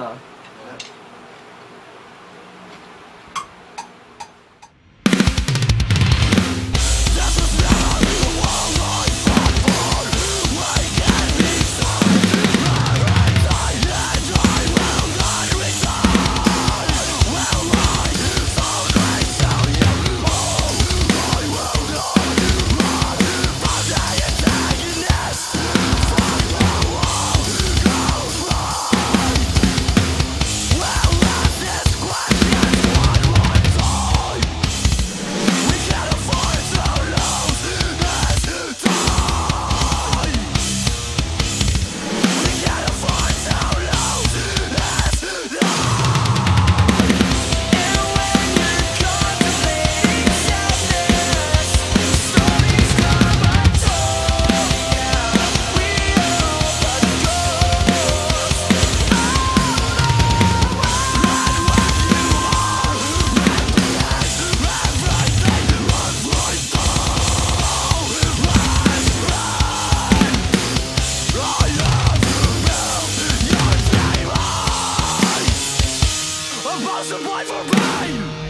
맛있다. supposed to play for pain